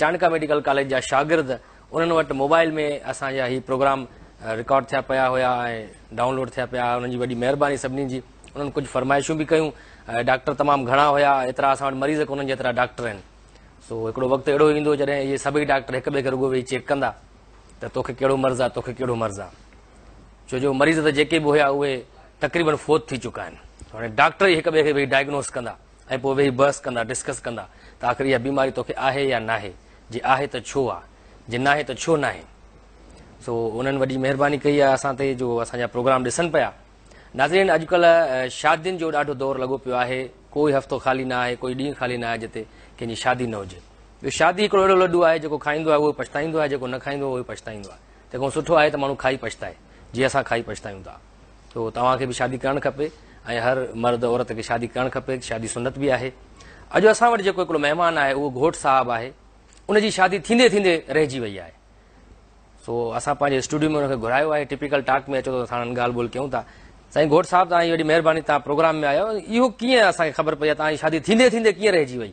चाणका medical college जा शागिर्द उन्हनि वटि मोबाइल में असांजा हीउ प्रोग्राम रिकॉर्ड थिया पिया हुया ऐं डाउनलोड थिया पिया उन्हनि जी वॾी महिरबानी सभिनीनि जी उन्हनि कुझु फरमाइशूं बि कयूं डॉक्टर तमामु घणा हुआ एतिरा असां वटि मरीज़ उन्हनि डॉक्टर आहिनि सो हिकिड़ो वक़्तु अहिड़ो ईंदो जॾहिं इहे सभई डॉक्टर हिक ॿिए खे रुॻो वेही चेक कंदा त तोखे कहिड़ो मर्ज़ु आहे तोखे कहिड़ो मर्ज़ु आहे छो जो मरीज़ त जेके बि हुया उहे तक़रीबन फोत थी चुका आहिनि हाणे डॉक्टर ई हिक ॿिए खे वेही डायग्नोस कंदा ऐं पोइ वेही बहस कंदा डिस्कस कंदा त आखिर इहा बीमारी तोखे आहे या न आहे जे आहे त छो आहे जे नाहे त छो न आहे सो उन्हनि वॾी महिरबानी कई आहे असां ते जो असांजा प्रोग्राम ॾिसनि पिया नाज़रीन अॼुकल्ह शादियुनि जो ॾाढो दौर लॻो पियो आहे कोई हफ़्तो ख़ाली न आहे कोई ॾींहुं ख़ाली न आहे जिते कंहिंजी शादी न हुजे ॿियो शादी हिकिड़ो अहिड़ो लॾो आहे जेको खाईंदो आहे उहो पछताईंदो आहे जेको न खाईंदो आहे उहो पछताईंदो आहे तंहिंखो सुठो आहे त माण्हू खाई पछताए जीअं असां खाई पछतायूं था तव्हांखे बि शादी करणु खपे ऐं हर मर्द औरत खे शादी करणु खपे शादी सुनत बि आहे अॼु असां वटि जेको हिकिड़ो महिमान आहे उहो घोट साहिबु आहे उनजी शादी थींदे थींदे रहिजी वई आहे सो असां पंहिंजे स्टूडियो में हुनखे घुरायो आहे टिपिकल टाक में अचो त ॻाल्हि ॿोल कयूं था साईं घोट साहिब तव्हांजी महिरबानी तव्हां प्रोग्राम में आयो इहो कीअं असांखे ख़बर पई आहे तव्हांजी शादी थींदे थींदे कीअं रहिजी वई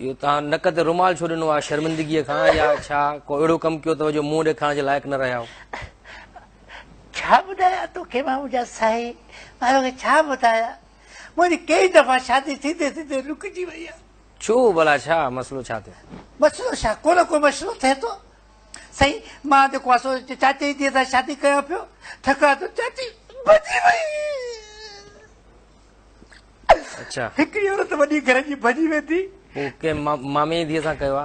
इहो तव्हां नक ते रुमाल छो ॾिनो आहे शर्मिंदगीअ खां या छा को अहिड़ो कमु कयो अथव जो मुंहुं ॾेखारण जे लाइक़ु न रहिया आहियो छा ॿुधायां शादी कयां पियो थका थो चाची हिकिड़ी औरत वेठी मामे जी धीअ सां कयो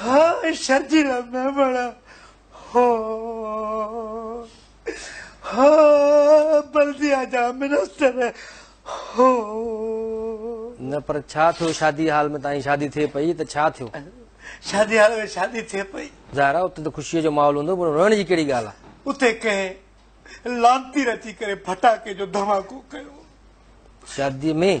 न पर छा थियो शादी हाल में ताईं शादी थिए पई त छा थियो शादी हाल में शादी थिए पई ज़ारा उते त ख़ुशीअ जो माहौल کیڑی گالا जी کہ لانتی رچی کرے करे کے जो دھماکو کیو शादी में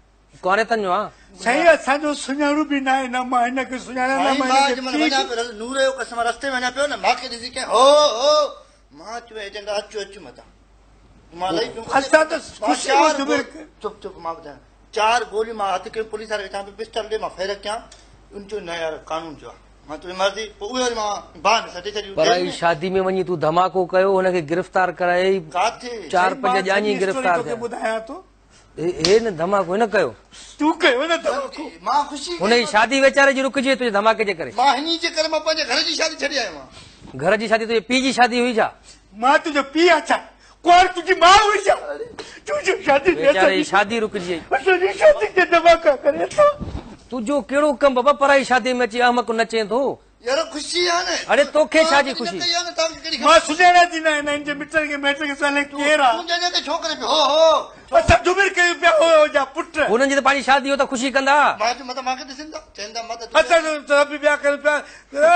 ਕੌਣੇ ਤੰਨੂ ਆ ਸਹੀ ਅਸਾਂ ਜੋ ਸੁਣਿਆ ਨੂੰ ਵੀ ਨਾ ਇਹ ਨਾ ਮੈਂ ਨਾ ਕਿ ਸੁਣਿਆ ਨਾ ਮੈਂ ਮਾਜ ਮਨ ਵਜਾ ਫਿਰ ਨੂਰੇ ਉਹ ਕਸਮ ਰਸਤੇ ਵਜਾ ਪਿਓ ਨਾ ਮਾ ਕੇ ਦੀ ਕਿ ਹੋ ਹੋ ਮਾ ਚੁਏ ਜੰਗਾ ਅੱਚ ਅੱਚ ਮਤਾ ਮਾਲਾਈ ਤੂੰ ਅਸਾਂ ਤਾਂ ਖੁਸ਼ੀ ਨੂੰ ਜੁਬਰ ਚੁੱਪ ਚੁੱਪ ਮਾ ਬਦਾ ਚਾਰ ਗੋਲੀ ਮਾ ਹੱਥ ਕੇ ਪੁਲਿਸ ਆ ਰਿਹਾ ਤਾਂ ਪਿਸਟਲ ਦੇ ਮਾ ਫੇਰ ਕਿਆ ਉਨ ਚੋ ਨਾ ਯਾਰ ਕਾਨੂੰਨ ਜੋ ਮਾ ਤੂੰ ਮਰਜ਼ੀ ਪੂਏ ਮਾ ਬਾਨ ਸੱਟੇ ਚੜੀ ਪਰਾਈ ਸ਼ਾਦੀ ਮੇ ਵਣੀ धमाको ધમાકો એને કયો તું કયો ને ધમાકો માં ખુશી ઉન जी रुकजे तुझे धमाके जे करे मां जे करे मां पंहिंजे घर जी शादी छॾी आयो मां घर जी शादी तुझे पी जी शादी हुई छा मां तुझे पी अच्छा कौन तुझी मां हुई छा तुझी शादी वेचारे शादी रुकजे तुझी शादी के धमाका करे तो तुझो कहिड़ो कम बाबा पराई शादी में अची अहमक नचे तो यार खुशी आने अरे तोखे छाजी खुशी मां सुजाणा जी न इन इन जे मिटनि खे माइटनि साले केर आहे जे छोकिरे पे हो हो सब जुबिर कयो पिया हो जा पुट हुननि जी त शादी हो त खुशी कंदा मां त मांखे ॾिसंदा चवंदा मां त अच्छा सभु पिया कनि पिया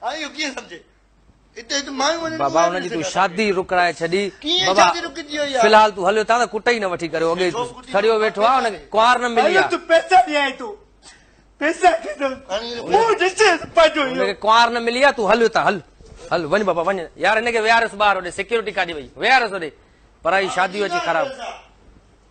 आई कीअं सम्झे बाबा हुनजी तूं शादी रुकराए छॾी बाबा फ़िलहाल तू हलियो था त न वठी करियो अॻे सड़ियो वेठो आहे हुनखे कुंवार न मिली आहे पैसा ॾियां तूं पैसा कुंवार न मिली आहे तूं हल हितां हल हल वन बाबा वञ यार हिनखे विहारियोसि ॿार होॾे सिक्योरिटी काॾे वई विहारियोसि होॾे पर ई शादी अची खराब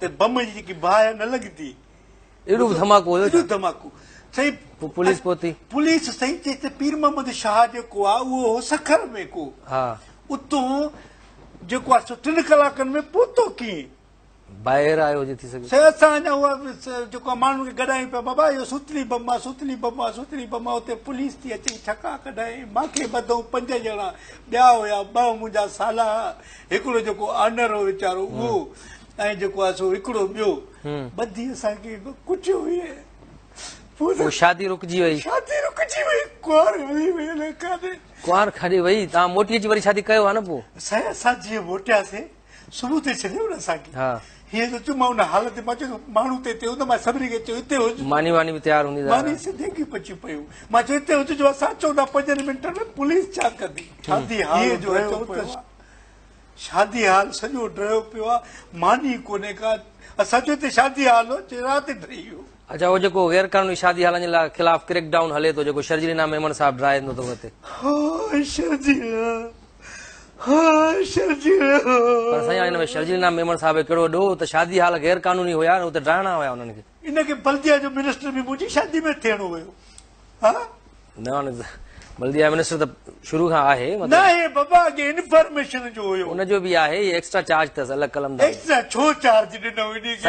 ते बमण जी बाहि न लगती एॾो धमाको एॾो धमाको साईं पुलिस पोती पुलिस सही चए त पीर मोहम्मद शाह जेको आहे उहो हो सखर में को हा उतां जेको आहे सो टिनि कलाकनि में पहुतो कीअं ॿाहिरि आयो थी सघे साईं असां अञा उहा जेको आहे माण्हुनि खे गॾायूं पिया बाबा इहो सुतली बम आहे सुतली बम आहे सुतली बम आहे पुलिस थी अचे छका कढाए मूंखे ॿधऊं पंज जणा ॿिया हुया ॿ मुंहिंजा साला जो जेको आनर हो वीचारो उहो એ જો કોસો એકડો બયો બધીસા કે કુછ હુઈ પુશાદી રુકજી ગઈ શાદી રુકજી ગઈ કોર ખારે ભઈ તા મોટી જ વરી શાદી કયો હા ને બો સા સાજી બોટ્યા સે સબુતે છે ને સાકી હા એ સચમાં હાલત મેચ માણું તે તે માં સબરી કે ચઈતે હો મની વાની ભી તૈયાર હુદી માની સદી કે પચ્ચે પયો મા જેતે હો જો સાચો ના પજે મિનટ મે પોલીસ ચા કદી શાદી યે જો હે शादी हाल सॼो ड्रयो पियो आहे मानी कोन्हे का असांजो हिते शादी हाल हो चेराते ड्री हो अच्छा उहो जेको गैर कानूनी शादी हालनि ख़िलाफ़ क्रेक डाउन हले थो जेको शर्जरीना मेमन साहिब ड्राए ॾींदो शादी केतिरा कलमदा में अची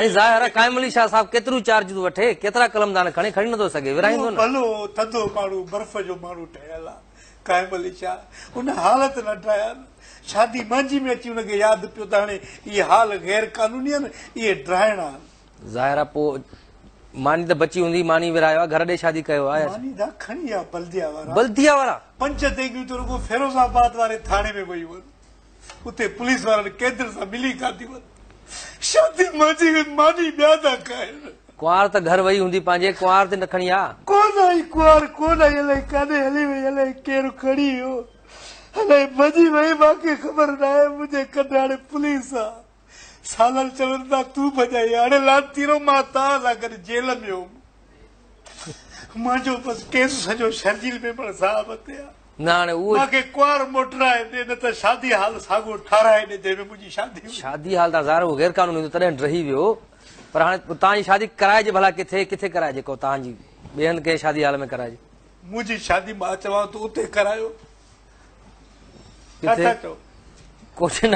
यादि पियो त हाणे कानूनी ज़ाहिर मानी त बची हूंदी मानी विरायो आहे घर ॾे शादी कयो आहे बल्दिया वारा पंज देगियूं त रुगो फिरोज़ाबाद वारे थाणे में वयूं आहिनि उते पुलिस वारनि केंद्र सां मिली खाधी शादी मांझी मानी ॿिया था खाइनि कुंवार त घर वई हूंदी पंहिंजे कुंवार ते न खणी आ कोन आई कुंवार कोन आई अलाए काॾे हली वई अलाए केरु खणी वियो अलाए मजी वई मूंखे ख़बर न आहे मुंहिंजे कॾहिं हाणे पुलिस सालल चवनि था तूं भॼाई हाणे लाती मां तव्हां सां जेल में हुउमि मुंहिंजो बसि केस सॼो शर्जील में पर साहब ते आहे न हाणे उहो मूंखे कुंवार मोटराए ॾे न तो तो शादी हाल साॻियो ठाराए ॾे जंहिंमें तो मुंहिंजी शादी शादी हाल त ज़ाहिर उहो गैर कानूनी हुयो तॾहिं रही वियो पर हाणे तव्हांजी शादी कराइजे भला किथे किथे कराइजे को तव्हांजी ॿिए हंधि कंहिं शादी हाल में कराइजे मुंहिंजी शादी मां चवां थो उते करायो किथे चओ न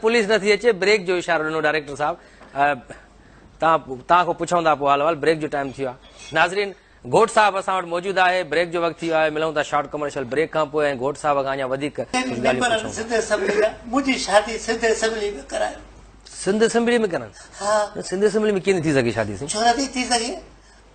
पुलिस नथी अचे ब्रेक जो इशारो ॾिनो डायरेक्टर साहिबु ब्रेक जो टाइम थियो आहे नाज़रीन घोट साहिब असां वटि मौजूदु आहे ब्रेक जो वक़्तॉर्ट कमर्शल ब्रेक खां पोइ घोट साहिब खां अञा वधीक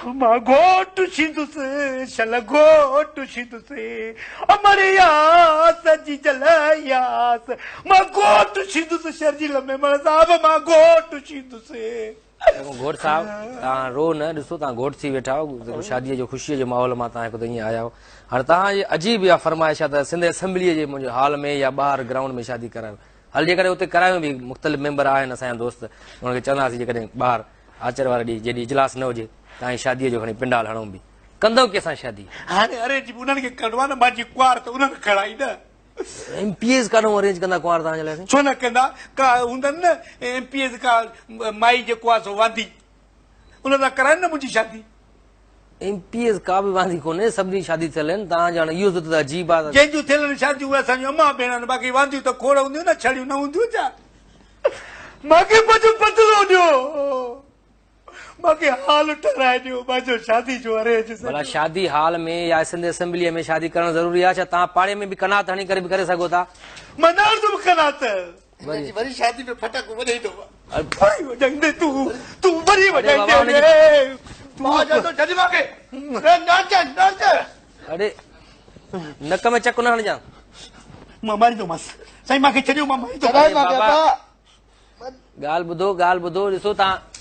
रो न ॾिसो तव्हां घोट थी वेठा आहियो शादीअ जो ख़ुशीअ जो माहौल मां तव्हां आहियो हाणे तव्हांजी अजीब आहे फरमाइश आहे त सिंध असेंबली जे मुंहिंजे हॉल में या ॿार ग्राउंड में शादी करायो हल जेकॾहिं उते करायूं बि मुख़्तलिफ़ मेंबर आहिनि असां दोस्त हुनखे चवंदासीं जेकॾहिं ॿार आचर वारे ॾींहुं इजलास न हुजे तव्हांजी शादीअ जो एम पी एस कराइनि न मुंहिंजी शादी एम पी एस का बि कोन्हे सभिनी थियल आहिनि तव्हां बाकी हाल ठहराए शादी जो अरेंज भला शादी हाल में या सिंध असेंबलीअ में शादी करणु ज़रूरी आहे छा पाड़े में बि कनात हणी करे बि करे सघो था मनार तुम कनात वरी शादी में फटक वॼाई थो वरी वॼाईंदे तूं तूं वरी वॼाईंदे मां चवंदो जज मांखे नाच नाच अड़े नक में चक न हणजां मां मारींदोमांसि साईं मूंखे छॾियो मां मारींदो ॻाल्हि ॿुधो ॻाल्हि ॿुधो ॾिसो तव्हां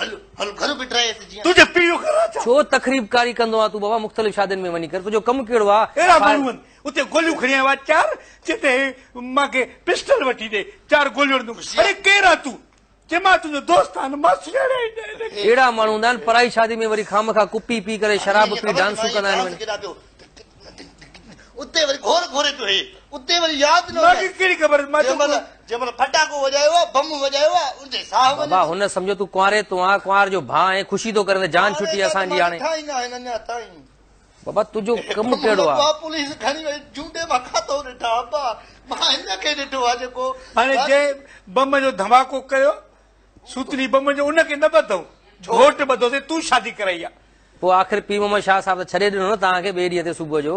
तुझे पीओ करा छो तकरीबकारी कंदो आ तू बाबा मुख़्तलिफ़ शादियुनि में वञी कर तुंहिंजो कमु कहिड़ो आहे अहिड़ा माण्हू उते गोलियूं खणी आयो चार जिते मूंखे पिस्टल वठी ॾे चार गोलियूं अड़े केरु आहे तूं चए मां तुंहिंजो दोस्त आहियां मस्तु अहिड़ा माण्हू हूंदा आहिनि पराई शादी में वरी खाम खां कुपी पी करे शराब पी डांसूं कंदा उते वरी घोर घोरे पियो तो हे उते वरी यादि न मूंखे कहिड़ी ख़बर जंहिंमहिल तो जंहिंमहिल फटाको वॼायो आहे बम वॼायो आहे उनजे साह बाबा हुन सम्झो तूं कुंवारे तव्हां कुंवार जो भाउ ऐं ख़ुशी थो करे जान छुटी असांजी हाणे बाबा तुंहिंजो कमु कहिड़ो आहे पुलिस खणी वई झूंडे खातो ॾिठा बाबा मां हिन खे ॾिठो आहे जेको हाणे जंहिं बम जो धमाको कयो सूतली बम जो उनखे न ॿधऊं घोट ॿधोसीं तूं शादी कराई आहे आख़िर पीउ मोहम्मद शाह साहिब त तो छॾे ॾिनो न तव्हांखे ते सुबुह जो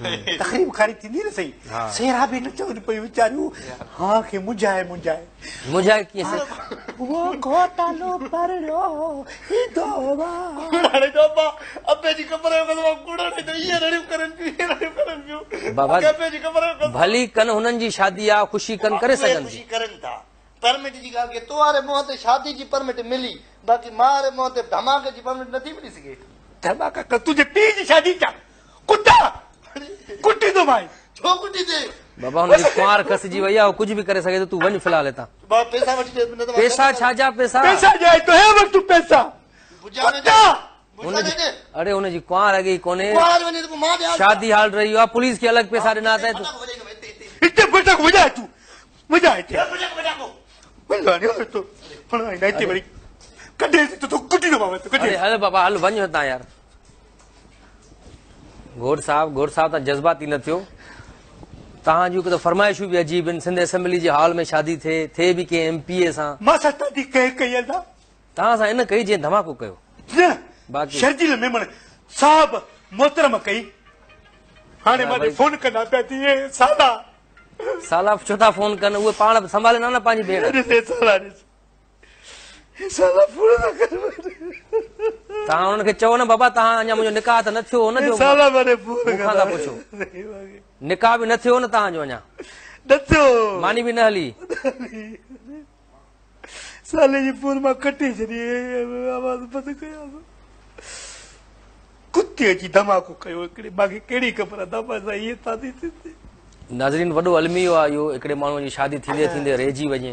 हम्म। तकरीब खारी थी हाँ। न सही सेरा बि नचनि पई वीचारियूं हा खे मुझाए मुझाए मुंझाए कीअं वो घोटालो परलो ही दोबा कुड़ाड़े दोबा अबे जी कमरे में दोबा कुड़ाड़े तो ये रड़ियूं करन पियो ये रड़ियूं करन पियो बाबा अबे जी कमरे में भली कन हुनन जी शादी आ खुशी कन करे सकन खुशी करन था परमिट जी गाल के तोहारे मुंहं ते शादी जी परमिट मिली बाक़ी मारे मुंहं ते धमाके जी परमिट नथी मिली सके धमाका क तुजे पी जी शादी जा कुत्ता तो भाई जो कुछ दे बाबा उन कुमार कस जी भैया कुछ भी करे सके तो तू वन फिलहाल लेता बाबा पैसा वठी तो पैसा छा जा पैसा पैसा जाए तो है वक्त पैसा अरे हुन जी कुंवार अॻे कोन्हे शादी हाल रही हो पुलिस के अलग पैसा मजा अथई हिते बटक बटक को वॼाए हिते वॼाए तो पण हिते वरी कॾहिं तो, तो कुटी न बाबा तो अरे हेलो बाबा हेलो वञ हितां यार صاحب اسمبلی حال घोड़ साहिब घोड़ साहिब त जज़बाती न थियो तव्हां जूं फरमाइशूं बि अजीब आहिनि साला छो था फोन कनि उहे पाण संभालंदा न पंहिंजी भेण तव्हांखे चओ न बाबा तव्हां निकाह बि न थियो न तव्हां वॾो अलमी आहे इहो हिकिड़े माण्हूअ जी शादी थींदे थींदे रहिजी वञे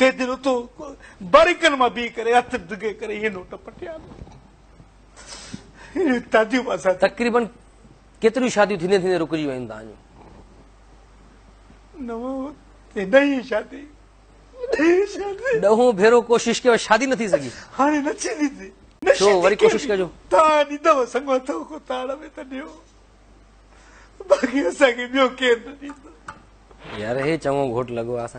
ಕೇದಿರು तो बारीकन में बी करे हथ दुगे करे ये नोट पटियाल ताजी भाषा तकरीबन केतिरियूं शादियूं थींदे थींदे रुकजी नई शादी ॾहों भेरो कोशिश के शादी न थी सघी हाणे न थींदी थी तो वरी कोशिश कजो तव्हां ॾींदव संग तो को ताड़ में त ॾियो बाक़ी सके बियो के न यार हे चंगो घोट लगो आसा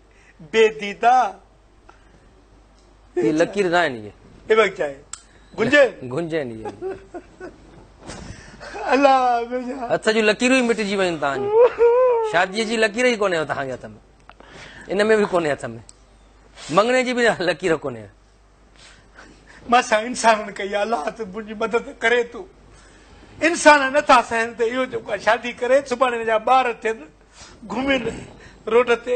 शादी जी लकीर ई कोन्हे बि कोन्हे हथ में मंगणे जी बि लकीर कोन्हे शादी करे گھومے ॿार تے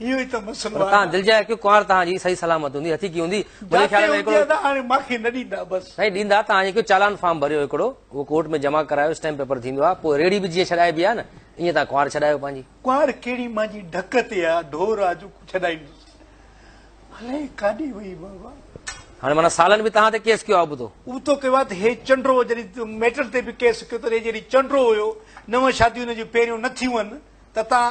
یو ایت مسلمان تا دل جائے کہ کوار تا جی صحیح سلامت ہندی ہتی کی ہندی مجھے خیال ہے کہ تا ما کی ندی بس نہیں دیندا تا ہن چالان فارم بھریو ایکڑو وہ کورٹ میں جمع کرایو اس ٹائم پیپر دیندا پو ریڈی بھی جی چھڑائی بیا نا ای تا کوار چھڑایو پنجی کوار کیڑی ما جی ڈھکت یا ڈھور اج چھڑائی نہیں ہلے کاڈی ہوئی بابا ہن منا سالن بھی تا تے کیس کیو او تو کہ وات ہے چندرو جڑی میٹر تے بھی کیس کیو تے جڑی چندرو نو نٿي ون تا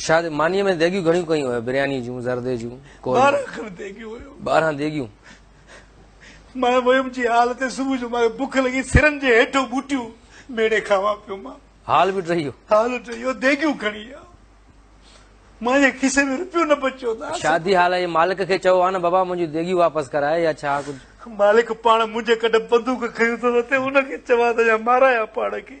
शायद मानीअ में देगियूं घणियूं कयूं हुयूं बिरयानी जूं ज़रदे जूं ॿारहं देगियूं मां वियुमि जी हाल ते सुबुह जो मूंखे बुख लॻी सिरनि जे हेठो बूटियूं मेड़े खावां पियो मां हाल बि टही वियो हाल टही वियो देगियूं खणी विया मुंहिंजे खिसे में रुपियो न बचियो था शादी हाल जे मालिक खे चयो आहे न बाबा मुंहिंजी देगियूं वापसि कराए या छा कुझु मालिक पाण मुंहिंजे कॾहिं बंदूक खयूं अथव त हुनखे चवां त माराया पाण खे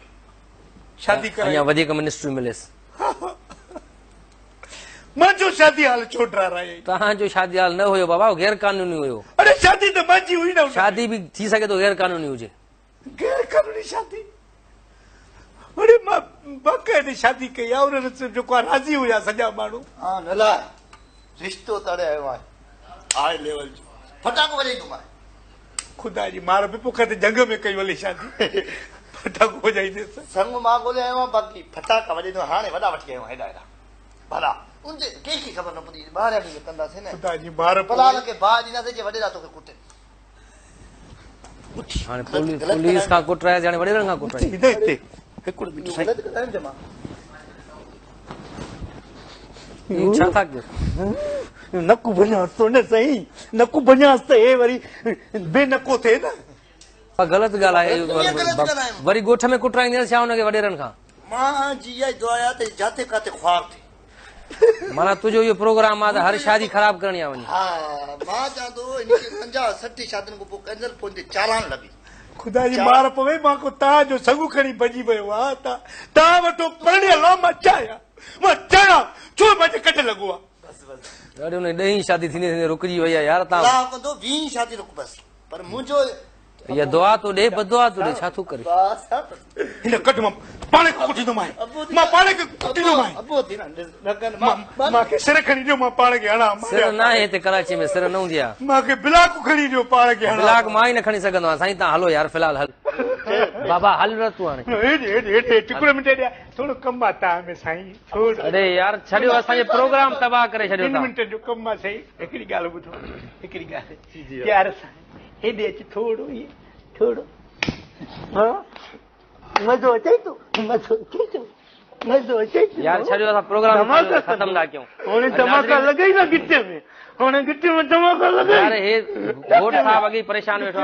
शादी हाँ, कराई अञा वधीक मिनिस्ट्री मिलेसि मुंहिंजो शादी हाल छो ठारायो तव्हांजो शादी हाल न हुयो बाबा गैर कानूनी हुयो अरे शादी त तो मुंहिंजी हुई न शादी बि थी सघे थो तो गैर कानूनी हुजे गैर कानूनी शादी अरे मां बाक़ाइदे शादी कई आहे उन जेको आहे राज़ी हुया सॼा माण्हू हा नला रिश्तो तड़े आयो आहे हाई लेवल जो फटाको वॼाईंदोमांइ ख़ुदा जी मार बि पोख ते जंग में कई भले शादी फटाको वॼाईंदे संग मां ॻोल्हे आयो आहियां बाक़ी फटाका वॼाईंदो तो हाणे वॾा वठी आयो आहियां हेॾा भला उन ते कंहिंखे ख़बर न पवंदी ॿार खे कंदासीं न तव्हांजी ॿार भला हुनखे भाउ ॾींदासीं जे वॾेरा तोखे कुटे हाणे पुलिस पुलिस खां कुटराए हाणे वॾेरनि खां कुटराए हिन हिते हिकिड़ो मिंट गलति कंदा जमा नकु भञासि थो तो न साईं नकु भञासि त हे वरी बेनको थिए न पर गलत गाल है वरी गोठ में कुटरा इंदर से आओगे वड़े रन का माँ जी ये जो आया थे जाते का ते ख्वाब थे माना तुझे ये प्रोग्राम आज हर शादी खराब करनी आवनी हाँ माँ जान दो इनके संजय सत्ती शादी को बुक इंदर पहुँचे चालान लगी खुदाई मार पवे माँ को ताज जो सगु खड़ी बजी बजी हुआ था ताव तो पढ़ने लाम अच्छा है मच्छा है चुर बजे कटे लगवा यार उन्हें दही शादी थी नहीं रुक रही हुई है यार ताव तो वीन शादी रुक बस पर दुआ तो ॾेआ थो ॾे छा थो करे सघंदो आहियां साईं ता हलो यार फिलहाल हल बाबा हल नथो हाणे अड़े यार हेॾे अचु थोरो थोरो ई मज़ो अचे परेशान वेठो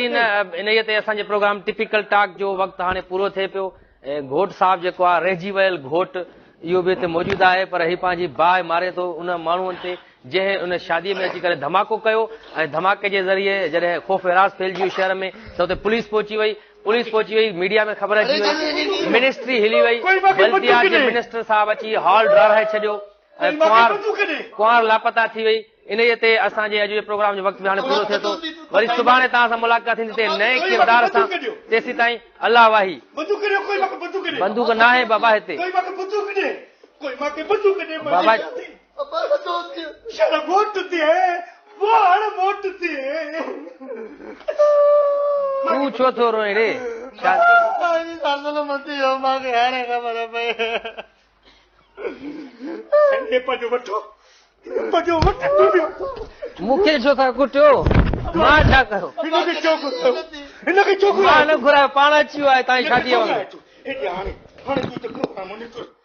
इन ते असांजे प्रोग्राम टिपिकल टॉक जो वक़्तु हाणे पूरो थिए पियो ऐं घोट साहिब जेको आहे रहिजी वियल घोट इहो बि हिते मौजूदु आहे पर ही पंहिंजी बाहि मारे थो उन माण्हूअ ते जंहिं उन शादीअ में अची करे धमाको कयो ऐं धमाके जे ज़रिए जॾहिं ख़ौफ़ रास फैलिजी वियो शहर में त हुते पुलिस पहुची वई पुलिस पहुची वई मीडिया में ख़बर अची वई मिनिस्ट्री हिली वई बल्दियात जे मिनिस्टर साहिबु अची हॉल डराए छॾियो ऐं कुंवार कुंवार लापता थी वई इन जे ते असांजे अॼु जे प्रोग्राम जो वक़्तु बि हाणे पूरो थिए थो वरी सुभाणे तव्हां सां मुलाक़ात थींदी ते नए किरदार सां तेसि ताईं अलाह वाही बंदूक न आहे बाबा हिते बाबा मूंखे छो था कुटियो मां छा कयो हिनखे घुरायो पाण अची वियो आहे तव्हां